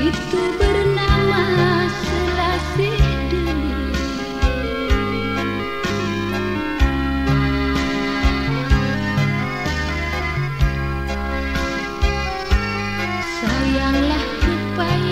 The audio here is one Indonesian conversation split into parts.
Itu bernama Selasih Deli Sayanglah upaya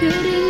couldn't